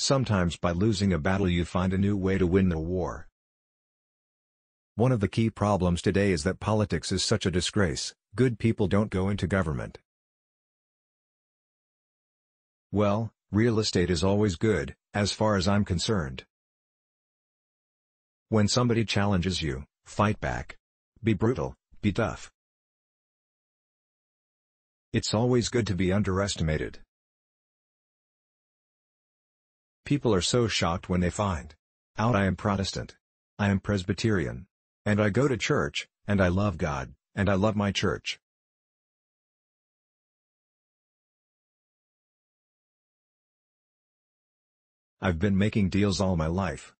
Sometimes by losing a battle you find a new way to win the war. One of the key problems today is that politics is such a disgrace, good people don't go into government. Well, real estate is always good, as far as I'm concerned. When somebody challenges you, fight back. Be brutal, be tough. It's always good to be underestimated. People are so shocked when they find out I am Protestant. I am Presbyterian. And I go to church, and I love God, and I love my church. I've been making deals all my life.